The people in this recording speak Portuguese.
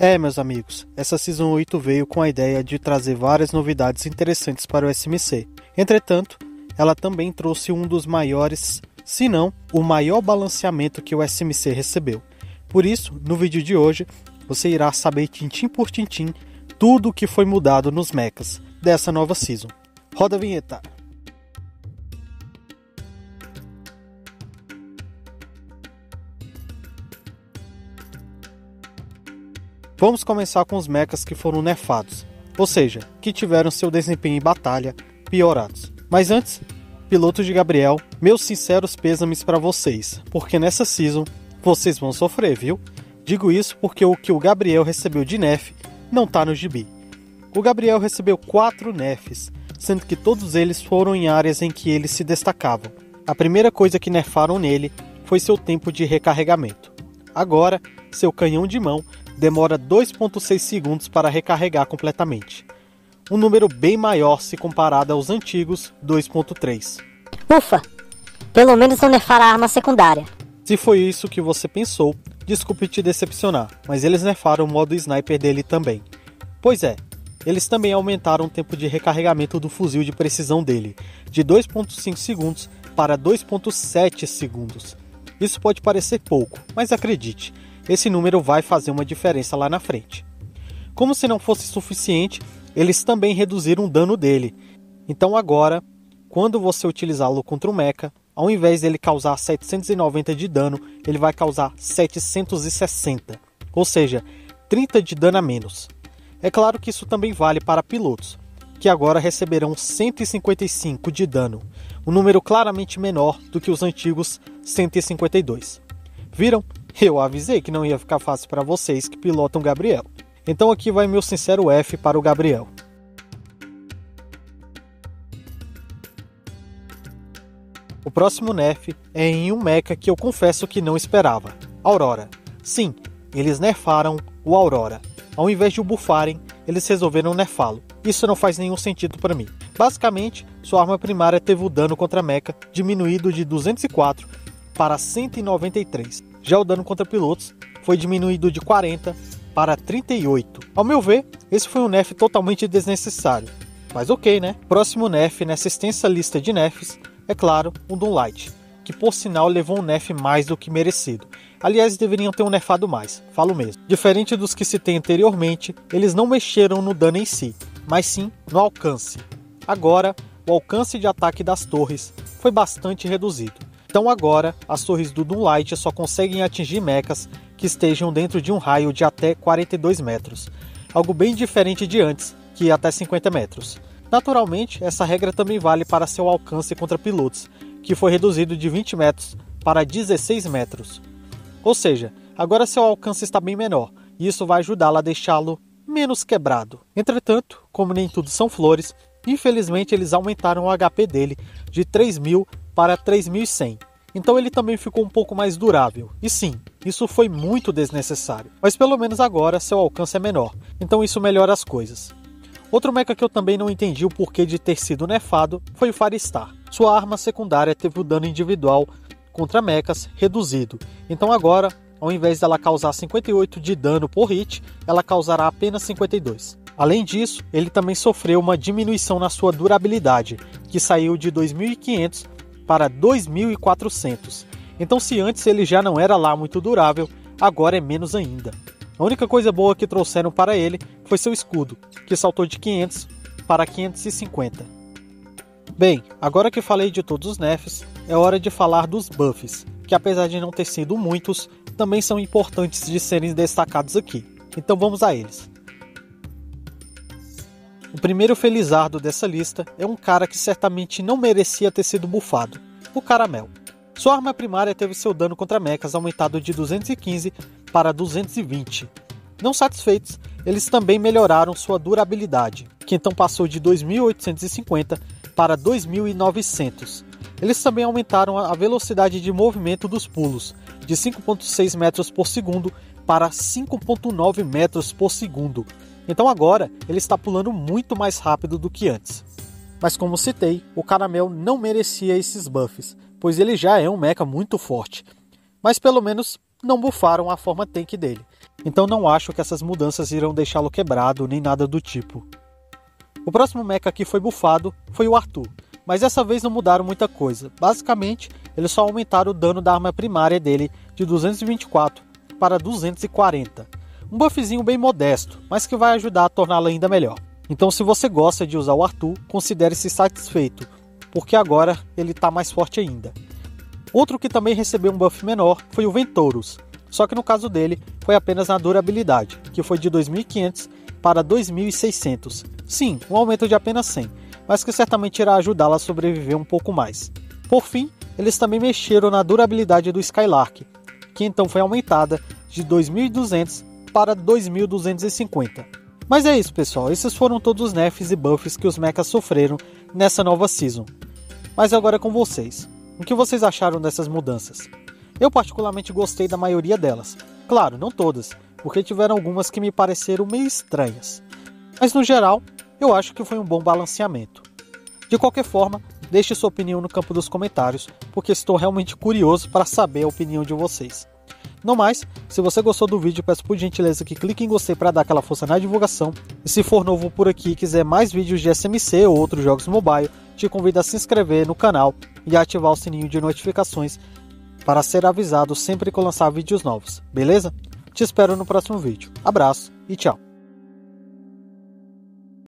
É, meus amigos, essa Season 8 veio com a ideia de trazer várias novidades interessantes para o SMC. Entretanto, ela também trouxe um dos maiores, se não o maior balanceamento que o SMC recebeu. Por isso, no vídeo de hoje, você irá saber tintim por tintim tudo o que foi mudado nos mechas dessa nova Season. Roda a vinheta! Vamos começar com os mechas que foram nerfados, ou seja, que tiveram seu desempenho em batalha piorados. Mas antes, pilotos de Gabriel, meus sinceros pêsames para vocês, porque nessa season vocês vão sofrer, viu? Digo isso porque o que o Gabriel recebeu de nerf não tá no gibi. O Gabriel recebeu 4 nerfs, sendo que todos eles foram em áreas em que eles se destacavam. A primeira coisa que nerfaram nele foi seu tempo de recarregamento. Agora, seu canhão de mão demora 2,6 segundos para recarregar completamente. Um número bem maior se comparado aos antigos 2.3. Ufa! Pelo menos não nerfaram a arma secundária. Se foi isso que você pensou, desculpe te decepcionar, mas eles nerfaram o modo sniper dele também. Pois é, eles também aumentaram o tempo de recarregamento do fuzil de precisão dele, de 2.5 segundos para 2.7 segundos. Isso pode parecer pouco, mas acredite, esse número vai fazer uma diferença lá na frente. Como se não fosse suficiente, eles também reduziram o dano dele. Então agora, quando você utilizá-lo contra o mecha, ao invés dele causar 790 de dano, ele vai causar 760, ou seja, 30 de dano a menos. É claro que isso também vale para pilotos, que agora receberão 155 de dano, um número claramente menor do que os antigos 152. Viram? Eu avisei que não ia ficar fácil para vocês que pilotam Gabriel. Então aqui vai meu sincero F para o Gabriel. O próximo nerf é em um mecha que eu confesso que não esperava. Aurora. Sim, eles nerfaram o Aurora. Ao invés de o buffarem, eles resolveram nerfá-lo. Isso não faz nenhum sentido para mim. Basicamente, sua arma primária teve o dano contra mecha diminuído de 204 para 193. Já o dano contra pilotos foi diminuído de 40 para 38. Ao meu ver, esse foi um nerf totalmente desnecessário. Mas ok, né? Próximo nerf nessa extensa lista de nerfs é claro o Doomlight, que por sinal levou um nerf mais do que merecido. Aliás, deveriam ter um nerfado mais, falo mesmo. Diferente dos que citei anteriormente, eles não mexeram no dano em si, mas sim no alcance. Agora, o alcance de ataque das torres foi bastante reduzido. Então agora, as torres do Doomlight só conseguem atingir mechas que estejam dentro de um raio de até 42 metros, algo bem diferente de antes, que ia até 50 metros. Naturalmente, essa regra também vale para seu alcance contra pilotos, que foi reduzido de 20 metros para 16 metros. Ou seja, agora seu alcance está bem menor, e isso vai ajudá-lo a deixá-lo menos quebrado. Entretanto, como nem tudo são flores, infelizmente eles aumentaram o HP dele de 3000 para 3100. Então ele também ficou um pouco mais durável. E sim, isso foi muito desnecessário. Mas pelo menos agora seu alcance é menor. Então isso melhora as coisas. Outro mecha que eu também não entendi o porquê de ter sido nerfado foi o Firestar. Sua arma secundária teve o dano individual contra mechas reduzido. Então agora, ao invés dela causar 58 de dano por hit, ela causará apenas 52. Além disso, ele também sofreu uma diminuição na sua durabilidade, que saiu de 2500 para 2.400. Então, se antes ele já não era lá muito durável, agora é menos ainda. A única coisa boa que trouxeram para ele foi seu escudo, que saltou de 500 para 550. Bem, agora que falei de todos os nerfs, é hora de falar dos buffs, que apesar de não ter sido muitos, também são importantes de serem destacados aqui. Então vamos a eles. O primeiro felizardo dessa lista é um cara que certamente não merecia ter sido bufado, o Caramel. Sua arma primária teve seu dano contra mechas aumentado de 215 para 220. Não satisfeitos, eles também melhoraram sua durabilidade, que então passou de 2850 para 2900. Eles também aumentaram a velocidade de movimento dos pulos, de 5.6 metros por segundo para 5.9 metros por segundo, então agora ele está pulando muito mais rápido do que antes. Mas como citei, o Caramel não merecia esses buffs, pois ele já é um mecha muito forte. Mas pelo menos não bufaram a forma tank dele. então não acho que essas mudanças irão deixá-lo quebrado nem nada do tipo. O próximo mecha que foi bufado foi o Arthur, mas dessa vez não mudaram muita coisa. Basicamente, eles só aumentaram o dano da arma primária dele de 224 para 240. Um buffzinho bem modesto, mas que vai ajudar a torná-lo ainda melhor. Então, se você gosta de usar o Arthur, considere-se satisfeito, porque agora ele está mais forte ainda. Outro que também recebeu um buff menor foi o Ventorus, só que no caso dele foi apenas na durabilidade, que foi de 2500 para 2600. Sim, um aumento de apenas 100, mas que certamente irá ajudá-la a sobreviver um pouco mais. Por fim, eles também mexeram na durabilidade do Skylark, que então foi aumentada de 2200 para 2250. Mas é isso, pessoal. Esses foram todos os nerfs e buffs que os mechas sofreram nessa nova season. Mas agora é com vocês. O que vocês acharam dessas mudanças? Eu particularmente gostei da maioria delas. Claro, não todas, porque tiveram algumas que me pareceram meio estranhas. Mas no geral, eu acho que foi um bom balanceamento. De qualquer forma, deixe sua opinião no campo dos comentários, porque estou realmente curioso para saber a opinião de vocês. No mais, se você gostou do vídeo, peço por gentileza que clique em gostei para dar aquela força na divulgação. E se for novo por aqui e quiser mais vídeos de SMC ou outros jogos mobile, te convido a se inscrever no canal e ativar o sininho de notificações para ser avisado sempre que eu lançar vídeos novos, beleza? Te espero no próximo vídeo. Abraço e tchau!